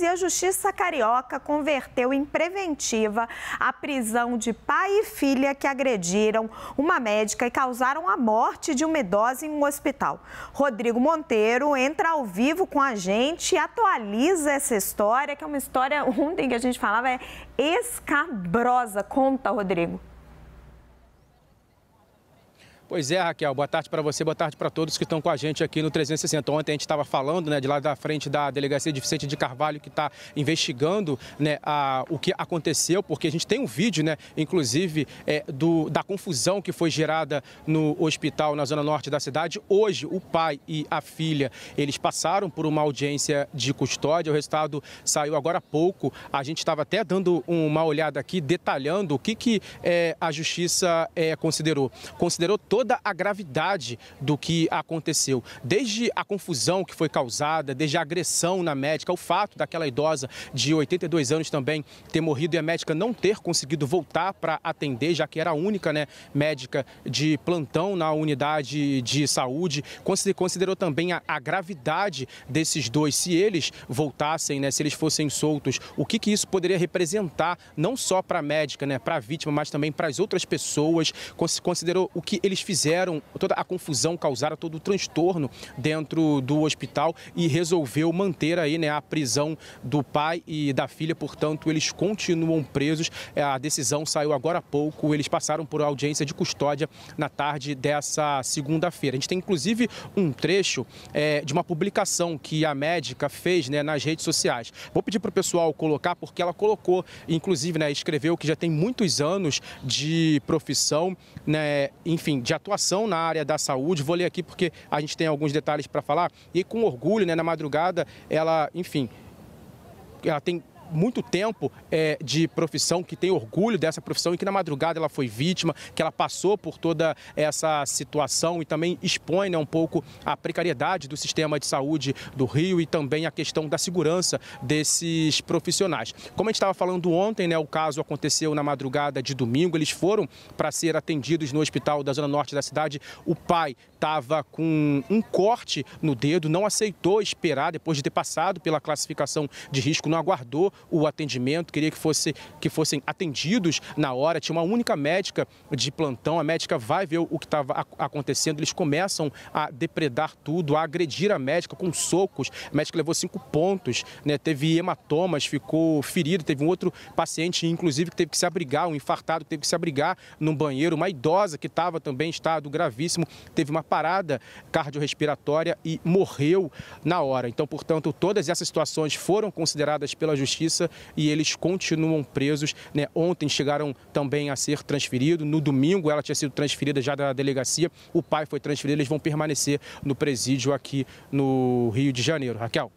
e a Justiça Carioca converteu em preventiva a prisão de pai e filha que agrediram uma médica e causaram a morte de uma idosa em um hospital. Rodrigo Monteiro entra ao vivo com a gente e atualiza essa história, que é uma história ontem que a gente falava é escabrosa. Conta, Rodrigo. Pois é, Raquel, boa tarde para você, boa tarde para todos que estão com a gente aqui no 360. Ontem a gente estava falando, né, de lá da frente da delegacia de Vicente de Carvalho, que está investigando, né, a, o que aconteceu, porque a gente tem um vídeo, né, inclusive, é, do, da confusão que foi gerada no hospital na zona norte da cidade. Hoje, o pai e a filha, eles passaram por uma audiência de custódia, o resultado saiu agora há pouco. A gente estava até dando uma olhada aqui, detalhando o que, que é, a justiça é, considerou. Considerou todo toda a gravidade do que aconteceu. Desde a confusão que foi causada, desde a agressão na médica, o fato daquela idosa de 82 anos também ter morrido e a médica não ter conseguido voltar para atender, já que era a única né, médica de plantão na unidade de saúde. Considerou também a, a gravidade desses dois, se eles voltassem, né, se eles fossem soltos, o que, que isso poderia representar, não só para a médica, né, para a vítima, mas também para as outras pessoas. Considerou o que eles fizeram, toda a confusão causada, todo o transtorno dentro do hospital e resolveu manter aí né, a prisão do pai e da filha, portanto, eles continuam presos. É, a decisão saiu agora há pouco, eles passaram por audiência de custódia na tarde dessa segunda-feira. A gente tem inclusive um trecho é, de uma publicação que a médica fez né, nas redes sociais. Vou pedir para o pessoal colocar, porque ela colocou, inclusive, né, escreveu que já tem muitos anos de profissão, né, enfim, de atuação na área da saúde. Vou ler aqui porque a gente tem alguns detalhes para falar. E com orgulho, né, na madrugada, ela, enfim, ela tem muito tempo é, de profissão, que tem orgulho dessa profissão e que na madrugada ela foi vítima, que ela passou por toda essa situação e também expõe né, um pouco a precariedade do sistema de saúde do Rio e também a questão da segurança desses profissionais. Como a gente estava falando ontem, né, o caso aconteceu na madrugada de domingo, eles foram para ser atendidos no hospital da Zona Norte da cidade. O pai estava com um corte no dedo, não aceitou esperar depois de ter passado pela classificação de risco, não aguardou o atendimento, queria que, fosse, que fossem atendidos na hora. Tinha uma única médica de plantão, a médica vai ver o que estava acontecendo, eles começam a depredar tudo, a agredir a médica com socos. A médica levou cinco pontos, né? teve hematomas, ficou ferido. Teve um outro paciente, inclusive, que teve que se abrigar, um infartado, que teve que se abrigar num banheiro. Uma idosa que estava também em estado gravíssimo, teve uma parada cardiorrespiratória e morreu na hora. Então, portanto, todas essas situações foram consideradas pela justiça e eles continuam presos. Né? Ontem chegaram também a ser transferidos. No domingo ela tinha sido transferida já da delegacia. O pai foi transferido. Eles vão permanecer no presídio aqui no Rio de Janeiro. Raquel.